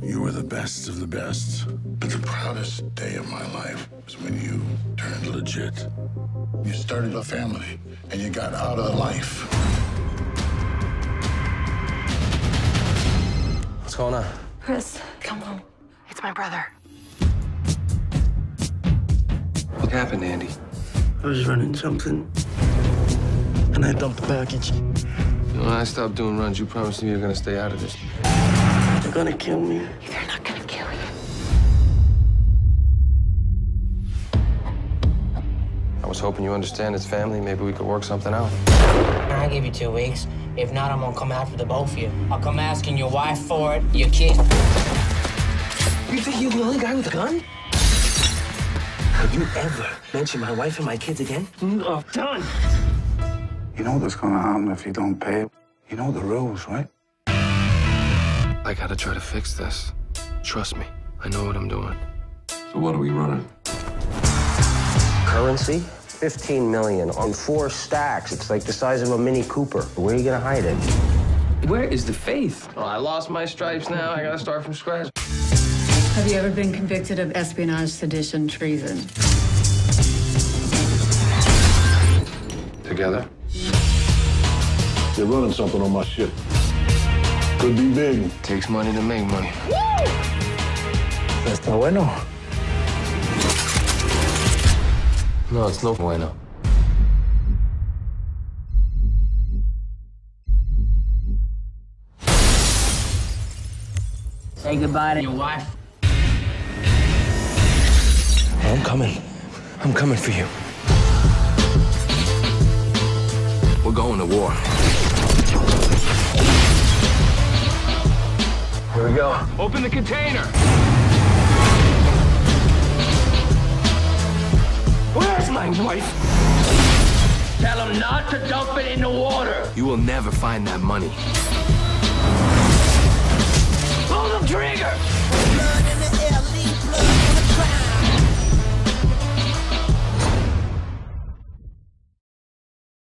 You were the best of the best. But the proudest day of my life was when you turned legit. You started a family, and you got out of the life. What's going on? Chris, come home. It's my brother. What happened, Andy? I was running something, and I dumped the package. When I stopped doing runs, you promised me you were gonna stay out of this. They're gonna kill me. They're not gonna kill you. I was hoping you understand it's family. Maybe we could work something out. I'll give you two weeks. If not, I'm gonna come after the both of you. I'll come asking your wife for it, your kid. You think you're the only guy with a gun? Have you ever mentioned my wife and my kids again? Oh, done. You know what's gonna happen if you don't pay. You know the rules, right? I gotta try to fix this. Trust me, I know what I'm doing. So what are we running? Currency? 15 million on four stacks. It's like the size of a Mini Cooper. Where are you gonna hide it? Where is the faith? Oh, I lost my stripes now. I gotta start from scratch. Have you ever been convicted of espionage, sedition, treason? Together? You're running something on my ship. Could be big. Takes money to make money. That's Está bueno. No, it's no bueno. Say goodbye to your wife. I'm coming. I'm coming for you. We're going to war. Open the container! Where's my wife? Tell him not to dump it in the water. You will never find that money.